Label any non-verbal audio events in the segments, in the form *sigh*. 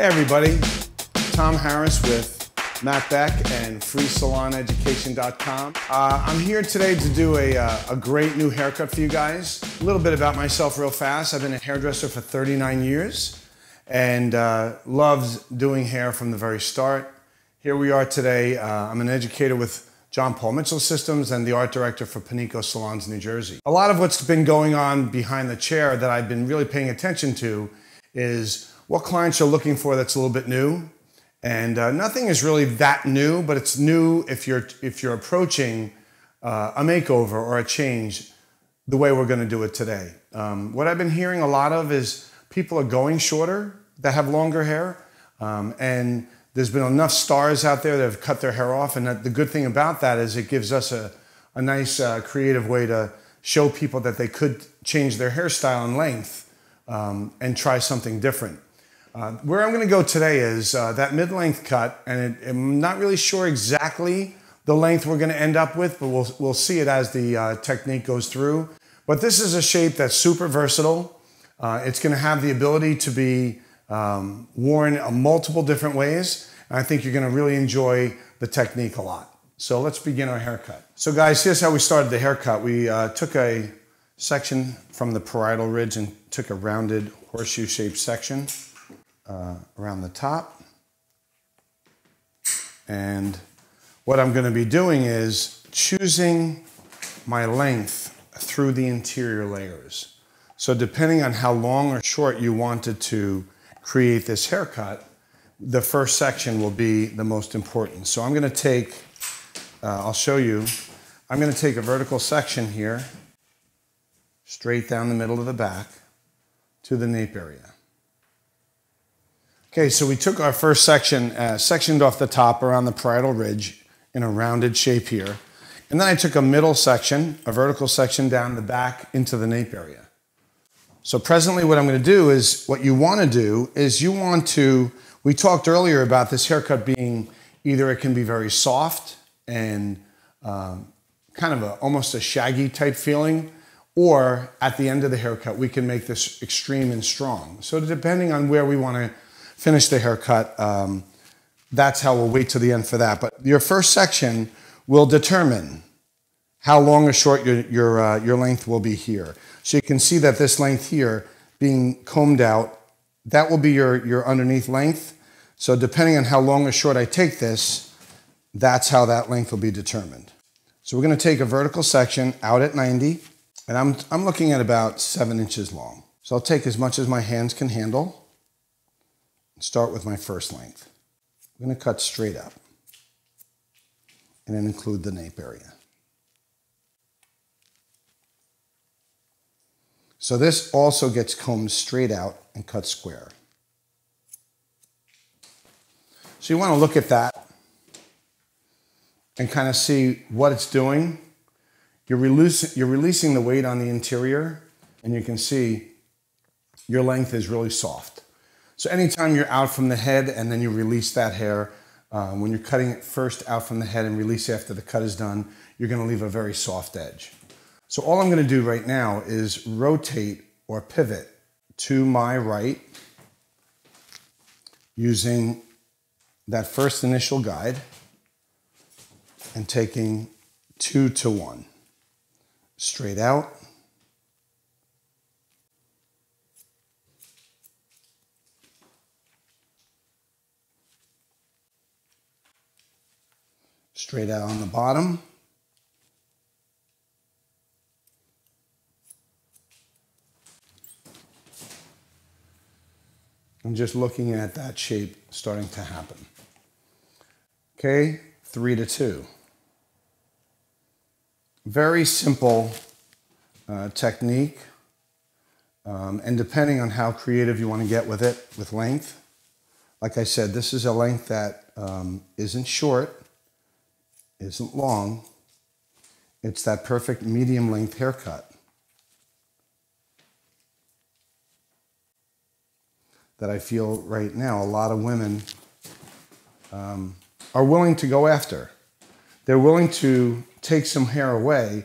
Hey everybody, Tom Harris with Matt Beck and FreeSalonEducation.com. Uh, I'm here today to do a, uh, a great new haircut for you guys. A little bit about myself real fast. I've been a hairdresser for 39 years and uh, loved doing hair from the very start. Here we are today. Uh, I'm an educator with John Paul Mitchell Systems and the art director for Panico Salons, New Jersey. A lot of what's been going on behind the chair that I've been really paying attention to is what clients are looking for that's a little bit new. And uh, nothing is really that new, but it's new if you're, if you're approaching uh, a makeover or a change the way we're gonna do it today. Um, what I've been hearing a lot of is people are going shorter that have longer hair. Um, and there's been enough stars out there that have cut their hair off. And that, the good thing about that is it gives us a, a nice uh, creative way to show people that they could change their hairstyle and length um, and try something different. Uh, where I'm going to go today is uh, that mid-length cut, and it, I'm not really sure exactly the length we're going to end up with, but we'll, we'll see it as the uh, technique goes through. But this is a shape that's super versatile. Uh, it's going to have the ability to be um, worn multiple different ways. And I think you're gonna really enjoy the technique a lot. So let's begin our haircut. So guys, here's how we started the haircut. We uh, took a section from the parietal ridge and took a rounded horseshoe shaped section uh, around the top. And what I'm gonna be doing is choosing my length through the interior layers. So depending on how long or short you wanted to create this haircut, the first section will be the most important. So I'm gonna take, uh, I'll show you, I'm gonna take a vertical section here, straight down the middle of the back to the nape area. Okay, so we took our first section, uh, sectioned off the top around the parietal ridge in a rounded shape here. And then I took a middle section, a vertical section down the back into the nape area. So presently what I'm gonna do is, what you wanna do is you want to, we talked earlier about this haircut being, either it can be very soft and um, kind of a, almost a shaggy type feeling, or at the end of the haircut, we can make this extreme and strong. So depending on where we wanna finish the haircut, um, that's how we'll wait to the end for that. But your first section will determine how long or short your, your, uh, your length will be here. So you can see that this length here being combed out, that will be your, your underneath length. So depending on how long or short I take this, that's how that length will be determined. So we're gonna take a vertical section out at 90, and I'm, I'm looking at about seven inches long. So I'll take as much as my hands can handle, start with my first length. I'm gonna cut straight up, and then include the nape area. So this also gets combed straight out and cut square. So you want to look at that and kind of see what it's doing. You're, releasing, you're releasing the weight on the interior and you can see your length is really soft. So anytime you're out from the head and then you release that hair, uh, when you're cutting it first out from the head and release after the cut is done, you're gonna leave a very soft edge. So all I'm gonna do right now is rotate or pivot to my right using that first initial guide and taking two to one. Straight out. Straight out on the bottom. I'm just looking at that shape starting to happen. Okay, three to two. Very simple uh, technique. Um, and depending on how creative you want to get with it, with length, like I said, this is a length that um, not short, isn't long. It's that perfect medium length haircut. that I feel right now a lot of women um, are willing to go after. They're willing to take some hair away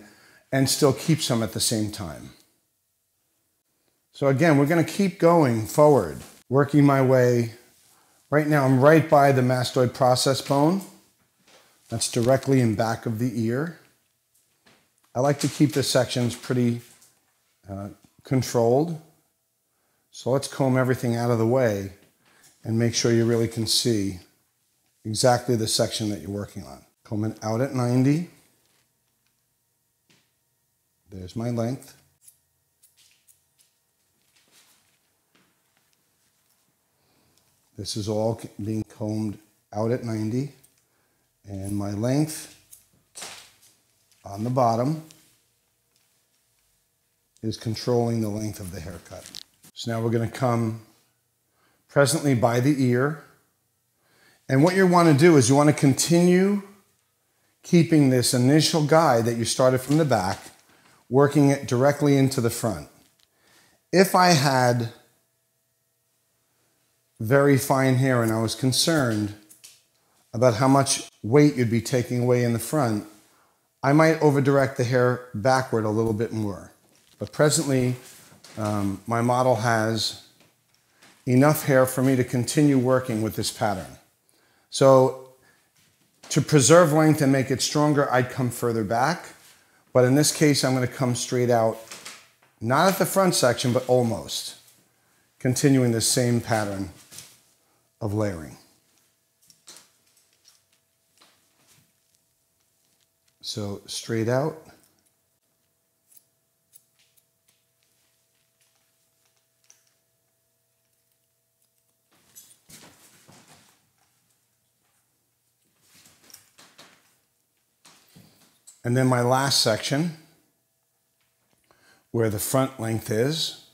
and still keep some at the same time. So again, we're going to keep going forward, working my way Right now I'm right by the mastoid process bone. That's directly in back of the ear. I like to keep the sections pretty uh, controlled. So let's comb everything out of the way and make sure you really can see exactly the section that you're working on. Comb it out at 90. There's my length. This is all being combed out at 90. And my length on the bottom is controlling the length of the haircut. So now we're going to come presently by the ear. And what you want to do is you want to continue keeping this initial guide that you started from the back, working it directly into the front. If I had very fine hair and I was concerned about how much weight you'd be taking away in the front, I might over direct the hair backward a little bit more. But presently, um, my model has enough hair for me to continue working with this pattern. So to preserve length and make it stronger, I'd come further back. But in this case, I'm gonna come straight out, not at the front section, but almost, continuing the same pattern of layering. So straight out. And then my last section, where the front length is,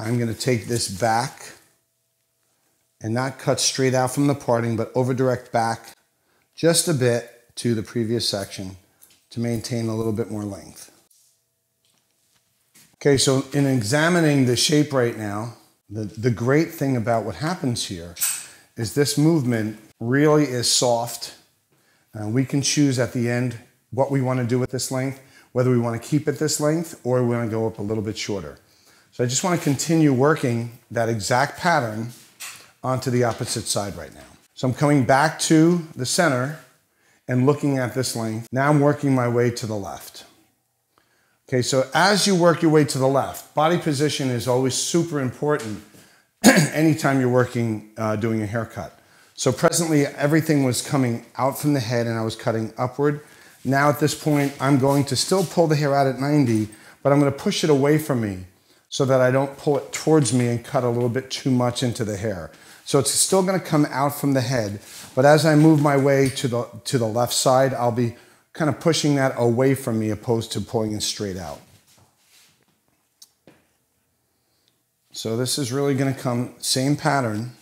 I'm going to take this back and not cut straight out from the parting, but over direct back just a bit to the previous section to maintain a little bit more length. Okay, so in examining the shape right now, the, the great thing about what happens here is this movement really is soft. and we can choose at the end what we want to do with this length, whether we want to keep it this length or we want to go up a little bit shorter. So I just want to continue working that exact pattern onto the opposite side right now. So I'm coming back to the center and looking at this length. Now I'm working my way to the left. Okay, so as you work your way to the left, body position is always super important *clears throat* anytime you're working, uh, doing a haircut. So presently everything was coming out from the head and I was cutting upward. Now at this point, I'm going to still pull the hair out at 90, but I'm gonna push it away from me so that I don't pull it towards me and cut a little bit too much into the hair. So it's still gonna come out from the head, but as I move my way to the, to the left side, I'll be kind of pushing that away from me opposed to pulling it straight out. So this is really gonna come, same pattern,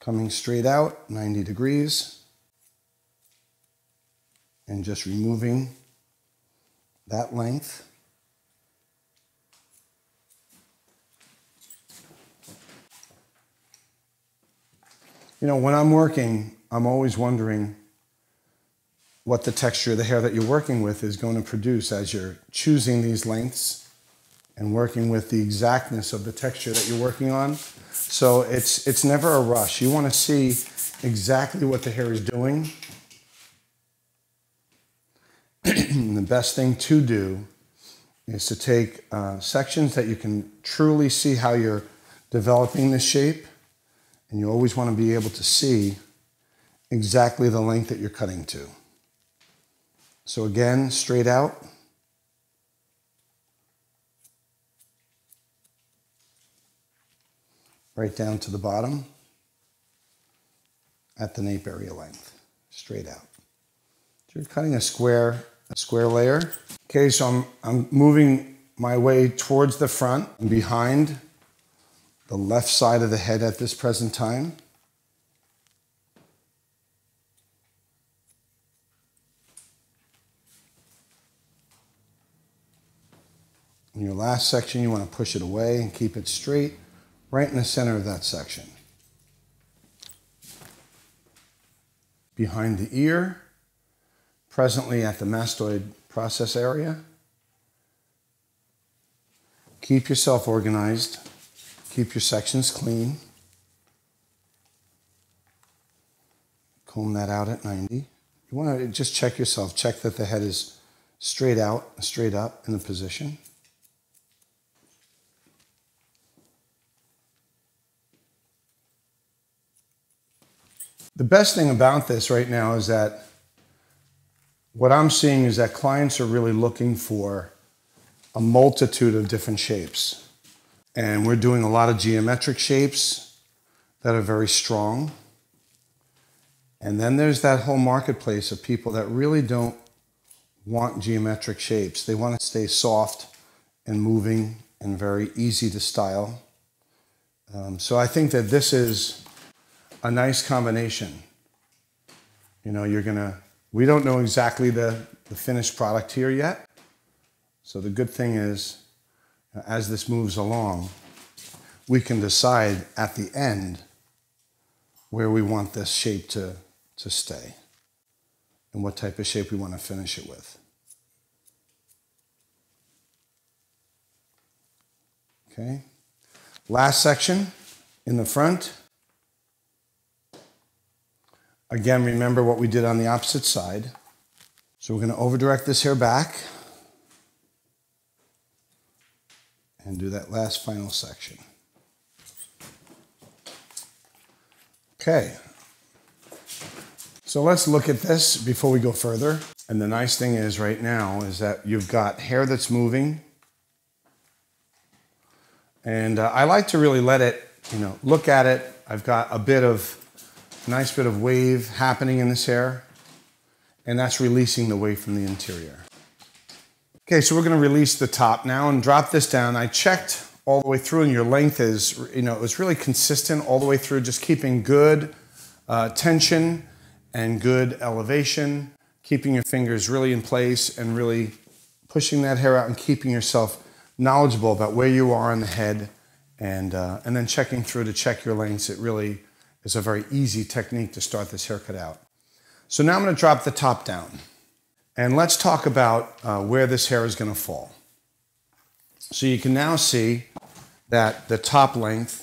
coming straight out, 90 degrees, and just removing that length. You know, when I'm working, I'm always wondering what the texture of the hair that you're working with is going to produce as you're choosing these lengths and working with the exactness of the texture that you're working on. So it's, it's never a rush. You want to see exactly what the hair is doing. *clears throat* the best thing to do is to take uh, sections that you can truly see how you're developing the shape and you always want to be able to see exactly the length that you're cutting to. So again, straight out. Right down to the bottom at the nape area length, straight out. So you're cutting a square, a square layer. Okay, so I'm, I'm moving my way towards the front and behind the left side of the head at this present time. In your last section, you want to push it away and keep it straight right in the center of that section. Behind the ear, presently at the mastoid process area. Keep yourself organized. Keep your sections clean. Comb that out at 90. You want to just check yourself. Check that the head is straight out, straight up in the position. The best thing about this right now is that what I'm seeing is that clients are really looking for a multitude of different shapes. And we're doing a lot of geometric shapes that are very strong. And then there's that whole marketplace of people that really don't want geometric shapes. They want to stay soft and moving and very easy to style. Um, so I think that this is a nice combination. You know, you're going to, we don't know exactly the, the finished product here yet. So the good thing is, as this moves along, we can decide at the end where we want this shape to, to stay and what type of shape we want to finish it with. Okay. Last section in the front. Again, remember what we did on the opposite side. So we're going to over direct this hair back and do that last final section. Okay. So let's look at this before we go further. And the nice thing is right now is that you've got hair that's moving. And uh, I like to really let it, you know, look at it. I've got a bit of a Nice bit of wave happening in this hair, and that's releasing the wave from the interior. Okay, so we're gonna release the top now and drop this down. I checked all the way through and your length is, you know, it was really consistent all the way through, just keeping good uh, tension and good elevation, keeping your fingers really in place and really pushing that hair out and keeping yourself knowledgeable about where you are on the head and, uh, and then checking through to check your lengths. It really is a very easy technique to start this haircut out. So now I'm to drop the top down. And let's talk about uh, where this hair is going to fall. So you can now see that the top length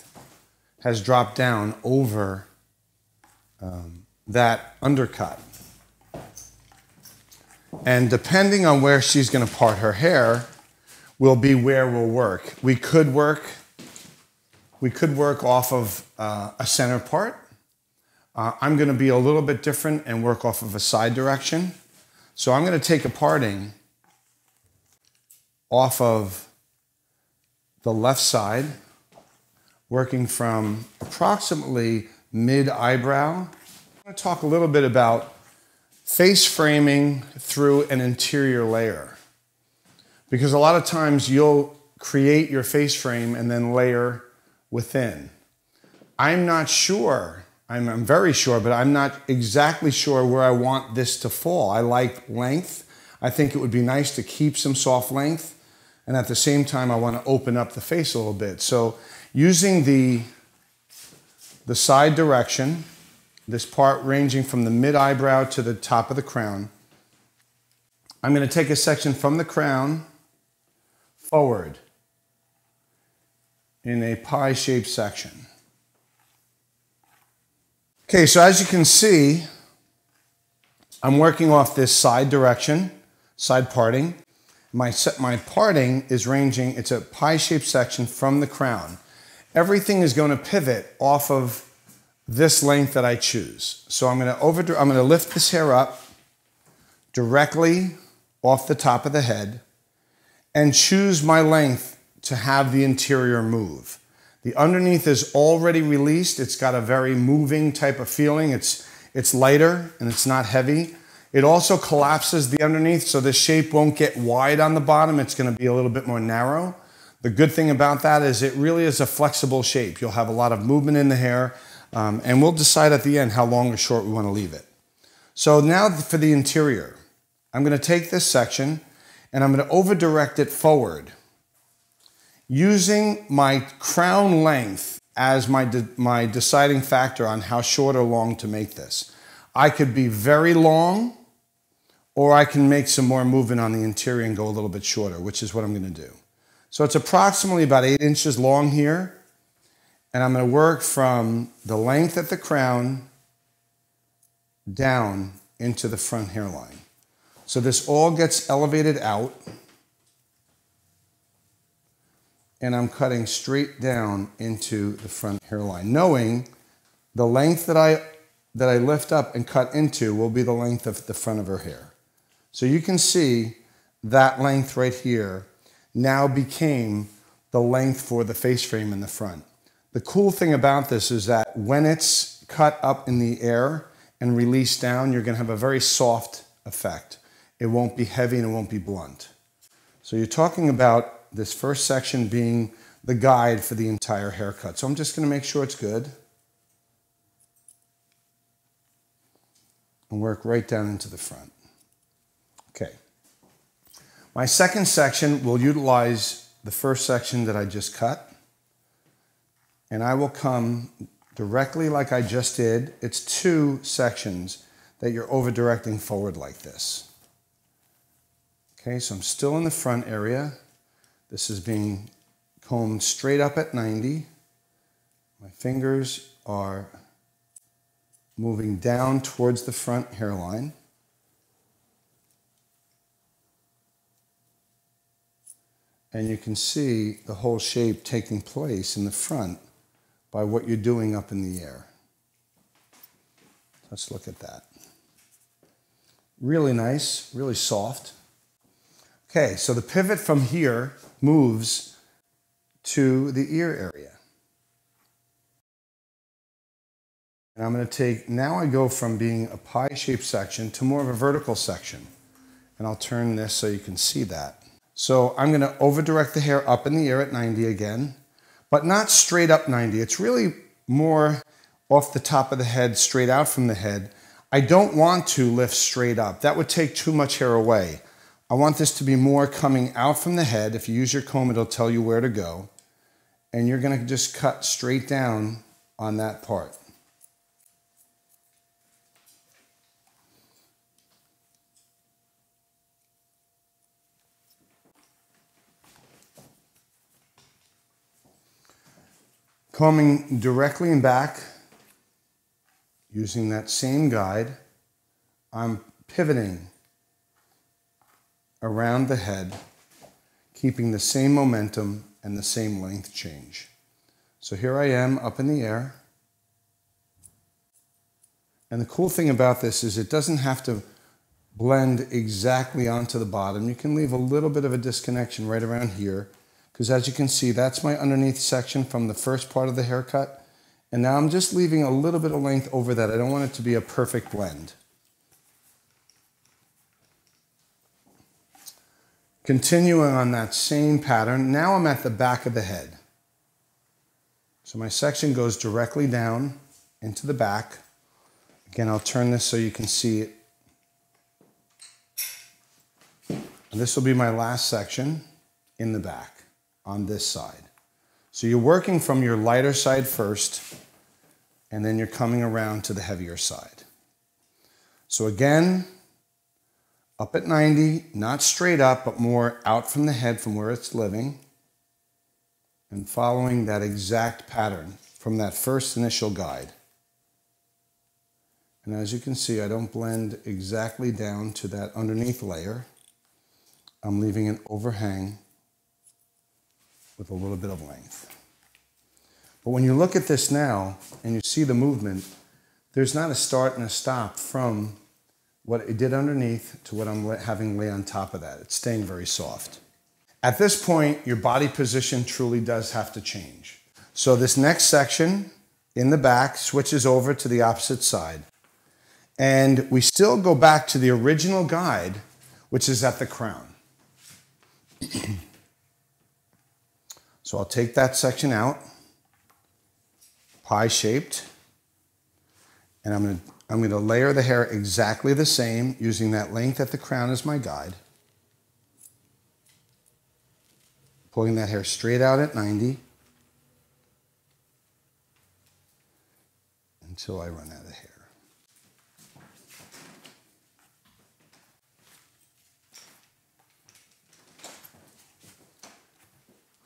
has dropped down over um, that undercut. And depending on where she's going to part her hair, will be where we'll work. We could work we could work off of uh, a center part. Uh, I'm going to be a little bit different and work off of a side direction. So I'm going to take a parting off of the left side, working from approximately mid eyebrow. I'm going to talk a little bit about face framing through an interior layer. Because a lot of times you'll create your face frame and then layer within. I'm not sure. I'm, I'm, very sure, but I'm not exactly sure where I want this to fall. I like length. I think it would be nice to keep some soft length. And at the same time, I want to open up the face a little bit. So using the, the side direction, this part ranging from the mid eyebrow to the top of the crown, I'm going to take a section from the crown forward in a pie-shaped section. Okay, so as you can see, I'm working off this side direction, side parting. My, my parting is ranging, it's a pie-shaped section from the crown. Everything is going to pivot off of this length that I choose. So I'm going to over, I'm going to lift this hair up directly off the top of the head and choose my length to have the interior move. The underneath is already released. It's got a very moving type of feeling. It's, it's lighter and it's not heavy. It also collapses the underneath so the shape won't get wide on the bottom. It's gonna be a little bit more narrow. The good thing about that is it really is a flexible shape. You'll have a lot of movement in the hair um, and we'll decide at the end how long or short we wanna leave it. So now for the interior. I'm gonna take this section and I'm gonna over direct it forward using my crown length as my, de my deciding factor on how short or long to make this. I could be very long, or I can make some more movement on the interior and go a little bit shorter, which is what I'm gonna do. So it's approximately about eight inches long here. And I'm going to work from the length at the crown down into the front hairline. So this all gets elevated out. And I'm cutting straight down into the front hairline, knowing the length that I, that I lift up and cut into will be the length of the front of her hair. So you can see that length right here now became the length for the face frame in the front. The cool thing about this is that when it's cut up in the air and released down, you're gonna have a very soft effect. It won't be heavy and it won't be blunt. So you're talking about this first section being the guide for the entire haircut. So I'm just gonna make sure it's good. And work right down into the front. Okay. My second section will utilize the first section that I just cut. And I will come directly like I just did. It's two sections that you're over directing forward like this. Okay, so I'm still in the front area. This is being combed straight up at 90. My fingers are moving down towards the front hairline. And you can see the whole shape taking place in the front by what you're doing up in the air. Let's look at that. Really nice, really soft. Okay, so the pivot from here moves to the ear area. And I'm going to take, now I go from being a pie-shaped section to more of a vertical section. And I'll turn this so you can see that. So I'm going to over direct the hair up in the air at 90 again, but not straight up 90. It's really more off the top of the head, straight out from the head. I don't want to lift straight up. That would take too much hair away. I want this to be more coming out from the head. If you use your comb, it'll tell you where to go. And you're going to just cut straight down on that part. Combing directly and back, using that same guide, I'm pivoting around the head, keeping the same momentum and the same length change. So here I am up in the air. And the cool thing about this is it doesn't have to blend exactly onto the bottom. You can leave a little bit of a disconnection right around here because as you can see, that's my underneath section from the first part of the haircut. And now I'm just leaving a little bit of length over that. I don't want it to be a perfect blend. Continuing on that same pattern, now I'm at the back of the head. So my section goes directly down into the back. Again, I'll turn this so you can see it. And this will be my last section in the back on this side. So you're working from your lighter side first, and then you're coming around to the heavier side. So again, up at 90, not straight up, but more out from the head from where it's living, and following that exact pattern from that first initial guide. And as you can see, I don't blend exactly down to that underneath layer. I'm leaving an overhang with a little bit of length. But when you look at this now and you see the movement, there's not a start and a stop from what it did underneath to what I'm having lay on top of that. It's staying very soft. At this point, your body position truly does have to change. So this next section in the back switches over to the opposite side. And we still go back to the original guide, which is at the crown. *clears throat* So I'll take that section out, pie shaped, and I'm going to I'm going to layer the hair exactly the same using that length at the crown as my guide. Pulling that hair straight out at 90 until I run out of hair.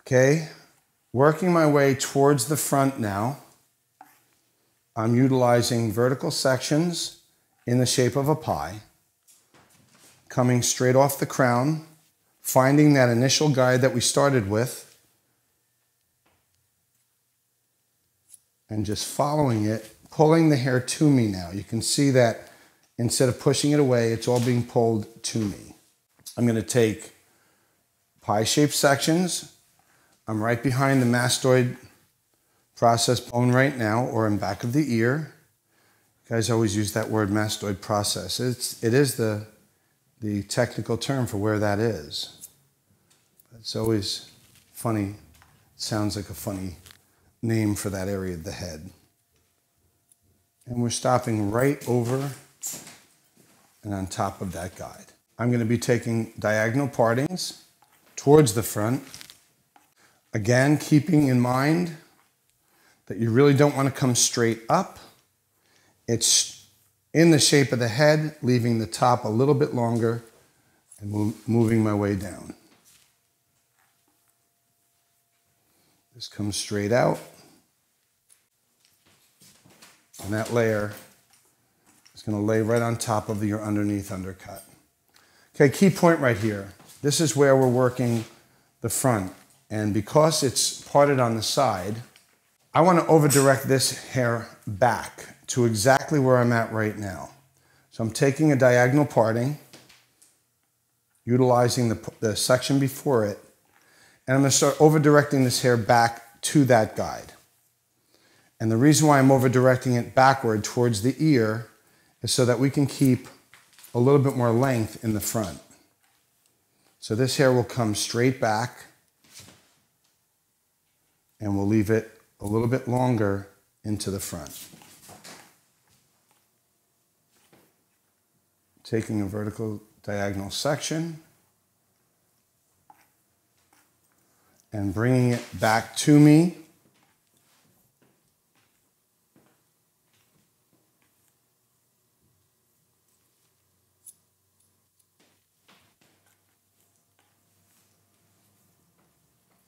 Okay, Working my way towards the front now, I'm utilizing vertical sections in the shape of a pie, coming straight off the crown, finding that initial guide that we started with, and just following it, pulling the hair to me now. You can see that instead of pushing it away, it's all being pulled to me. I'm gonna take pie-shaped sections. I'm right behind the mastoid process bone right now, or in back of the ear. You guys always use that word mastoid process. It's, it is the, the technical term for where that is. It's always funny. It sounds like a funny name for that area of the head. And we're stopping right over and on top of that guide. I'm going to be taking diagonal partings towards the front. Again, keeping in mind that you really don't want to come straight up. It's in the shape of the head, leaving the top a little bit longer and moving my way down. This comes straight out. And that layer is going to lay right on top of your underneath undercut. Okay, key point right here. This is where we're working the front. And because it's parted on the side, I want to over direct this hair back to exactly where I'm at right now. So I'm taking a diagonal parting, utilizing the, the section before it, and I'm going to start over directing this hair back to that guide. And the reason why I'm over directing it backward towards the ear is so that we can keep a little bit more length in the front. So this hair will come straight back and we'll leave it a little bit longer into the front. Taking a vertical diagonal section and bringing it back to me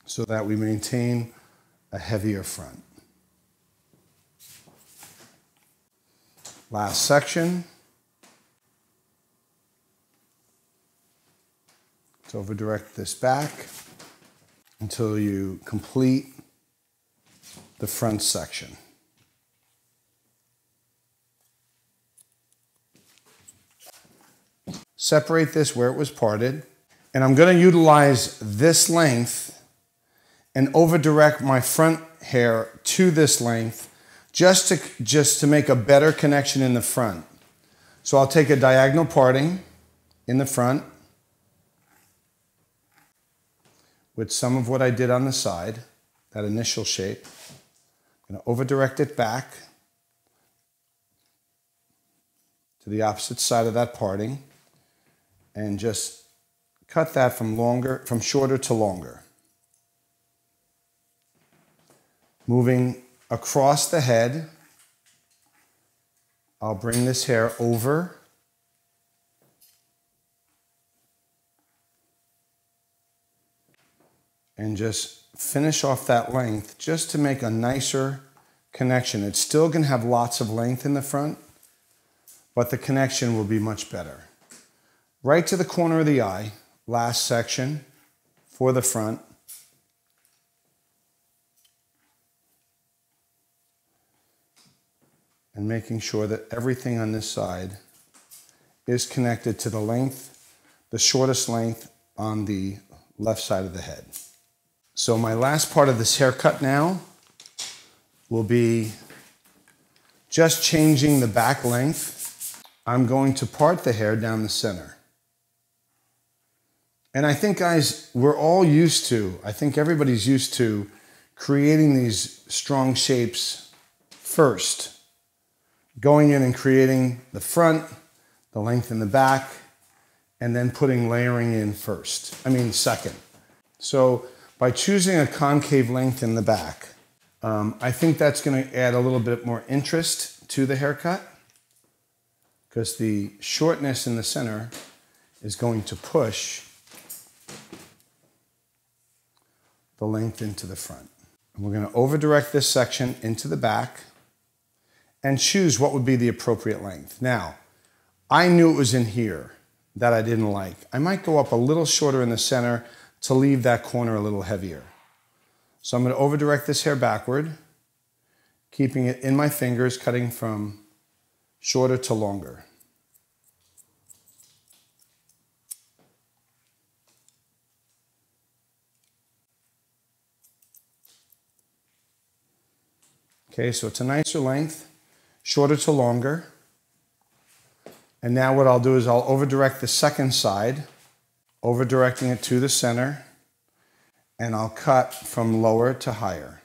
so that we maintain a heavier front. Last section. Let's over direct this back until you complete the front section. Separate this where it was parted. And I'm going to utilize this length and over direct my front hair to this length just to, just to make a better connection in the front. So I'll take a diagonal parting in the front with some of what I did on the side, that initial shape. I'm to over direct it back to the opposite side of that parting and just cut that from longer, from shorter to longer. Moving across the head, I'll bring this hair over. And just finish off that length just to make a nicer connection. It's still going to have lots of length in the front, but the connection will be much better. Right to the corner of the eye, last section for the front. And making sure that everything on this side is connected to the length, the shortest length on the left side of the head. So my last part of this haircut now will be just changing the back length. I'm going to part the hair down the center. And I think, guys, we're all used to, I think everybody's used to creating these strong shapes first going in and creating the front, the length in the back, and then putting layering in first, I mean second. So by choosing a concave length in the back, um, I think that's gonna add a little bit more interest to the haircut because the shortness in the center is going to push the length into the front. And we're going to over direct this section into the back and choose what would be the appropriate length. Now, I knew it was in here that I didn't like. I might go up a little shorter in the center to leave that corner a little heavier. So I'm going to over direct this hair backward, keeping it in my fingers, cutting from shorter to longer. Okay, so it's a nicer length, shorter to longer. And now what I'll do is I'll over direct the second side, over directing it to the center, and I'll cut from lower to higher.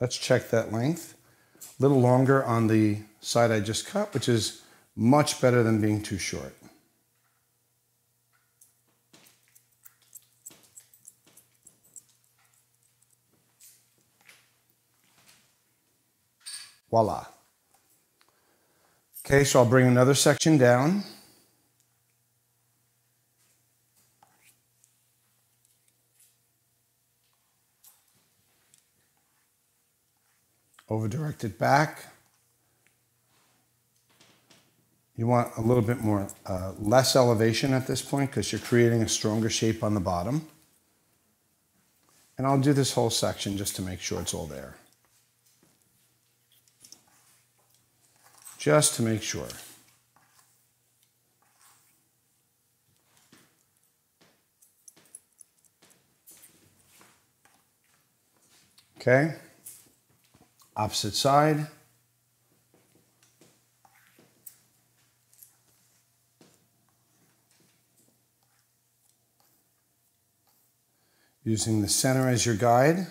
Let's check that length. A little longer on the side I just cut, which is much better than being too short. Voila. Okay, so I'll bring another section down. Over direct it back. You want a little bit more, uh, less elevation at this point because you're creating a stronger shape on the bottom. And I'll do this whole section just to make sure it's all there. Just to make sure. Okay, opposite side. Using the center as your guide,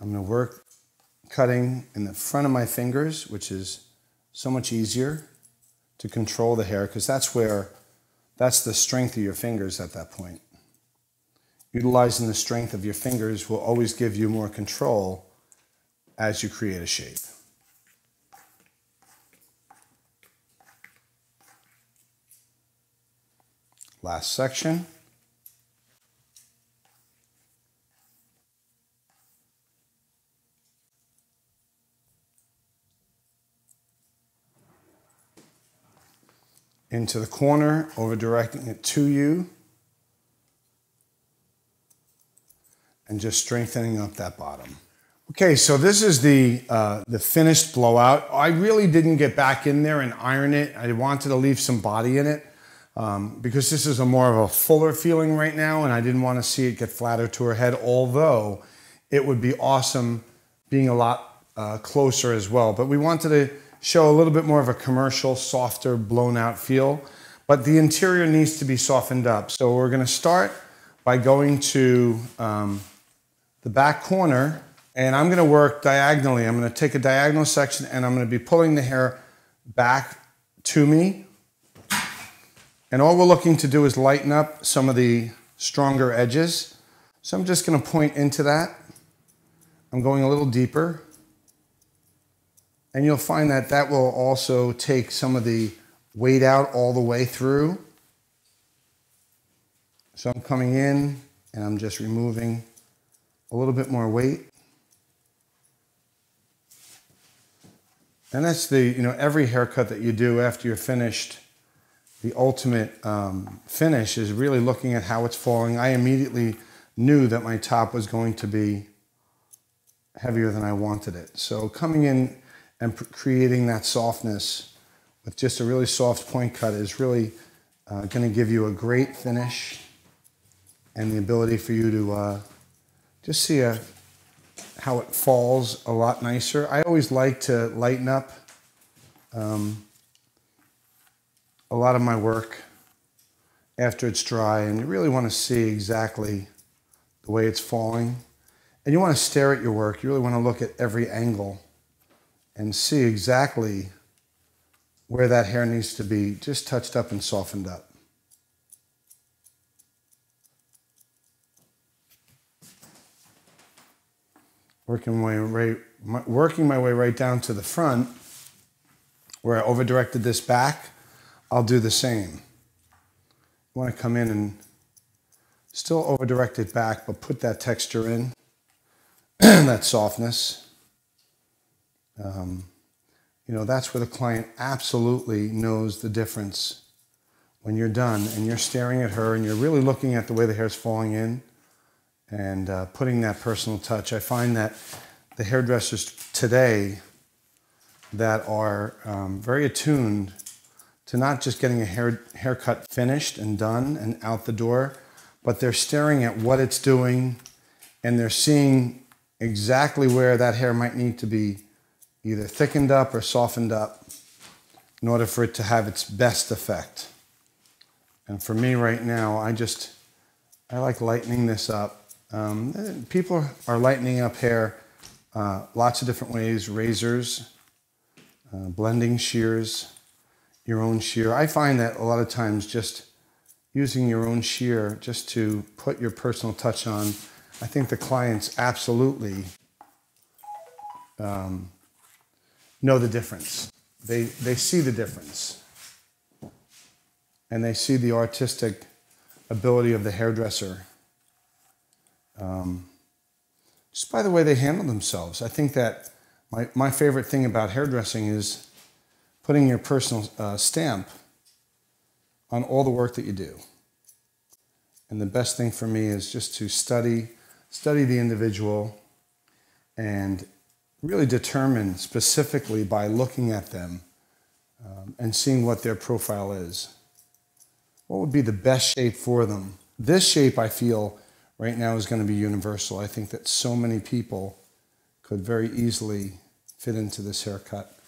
I'm going to work cutting in the front of my fingers, which is so much easier to control the hair because that's where, that's the strength of your fingers at that point. Utilizing the strength of your fingers will always give you more control as you create a shape. Last section. Into the corner, over directing it to you, and just strengthening up that bottom. Okay, so this is the, uh, the finished blowout. I really didn't get back in there and iron it. I wanted to leave some body in it um, because this is a more of a fuller feeling right now and I didn't want to see it get flatter to her head, although it would be awesome being a lot uh, closer as well. But we wanted to show a little bit more of a commercial, softer, blown out feel. But the interior needs to be softened up. So we're gonna start by going to um, the back corner and I'm gonna work diagonally. I'm gonna take a diagonal section and I'm gonna be pulling the hair back to me. And all we're looking to do is lighten up some of the stronger edges. So I'm just gonna point into that. I'm going a little deeper. And you'll find that that will also take some of the weight out all the way through. So I'm coming in and I'm just removing a little bit more weight. And that's the, you know, every haircut that you do after you're finished, the ultimate um, finish is really looking at how it's falling. I immediately knew that my top was going to be heavier than I wanted it. So coming in and creating that softness with just a really soft point cut is really uh, going to give you a great finish and the ability for you to uh, just see a, how it falls a lot nicer. I always like to lighten up um, a lot of my work after it's dry and you really want to see exactly the way it's falling. And you want to stare at your work. You really want to look at every angle and see exactly where that hair needs to be just touched up and softened up. Working my way, working my way right down to the front where I over directed this back, I'll do the same. want to come in and still over direct it back, but put that texture in, *clears throat* that softness. Um, you know, that's where the client absolutely knows the difference when you're done and you're staring at her and you're really looking at the way the hair's falling in and uh, putting that personal touch. I find that the hairdressers today that are um, very attuned to not just getting a hair, haircut finished and done and out the door, but they're staring at what it's doing and they're seeing exactly where that hair might need to be either thickened up or softened up in order for it to have its best effect. And for me right now, I just, I like lightening this up. Um, people are lightening up hair uh, lots of different ways, razors, uh, blending shears, your own shear. I find that a lot of times just using your own shear just to put your personal touch on, I think the clients absolutely um, know the difference. They, they see the difference. And they see the artistic ability of the hairdresser. Um, just by the way they handle themselves. I think that my, my favorite thing about hairdressing is putting your personal uh, stamp on all the work that you do. And the best thing for me is just to study, study the individual and really determine specifically by looking at them um, and seeing what their profile is. What would be the best shape for them? This shape, I feel, right now is going to be universal. I think that so many people could very easily fit into this haircut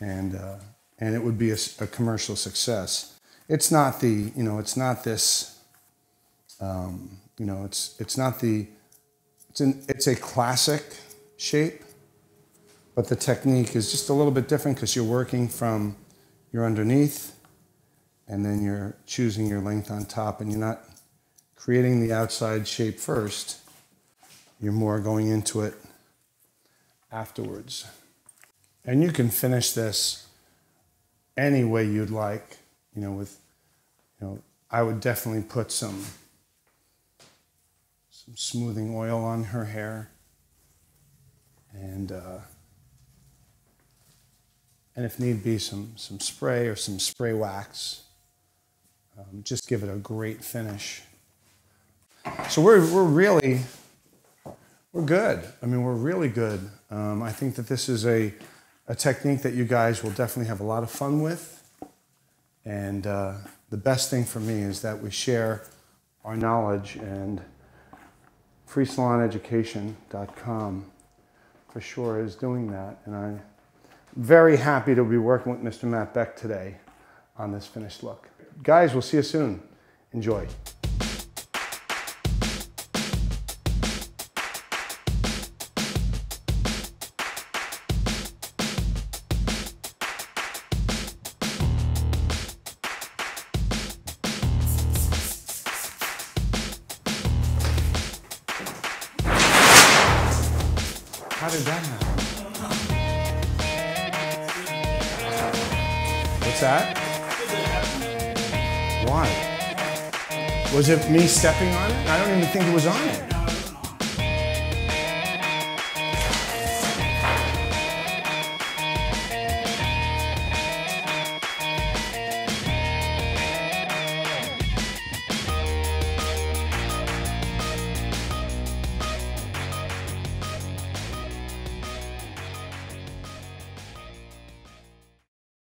and, uh, and it would be a, a, commercial success. It's not the, you know, it's not this, um, you know, it's, it's not the, it's, an, it's a classic shape, but the technique is just a little bit different because you're working from your underneath and then you're choosing your length on top and you're not creating the outside shape first. You're more going into it afterwards. And you can finish this any way you'd like, you know, with, you know, I would definitely put some, some smoothing oil on her hair and, uh, and if need be, some, some spray or some spray wax. Um, just give it a great finish. So we're, we're really, we're good. I mean, we're really good. Um, I think that this is a, a technique that you guys will definitely have a lot of fun with. And uh, the best thing for me is that we share our knowledge and freesaloneducation.com for sure is doing that. And I'm very happy to be working with Mr. Matt Beck today on this finished look. Guys, we'll see you soon. Enjoy. Me stepping on it? I don't even think it was on it.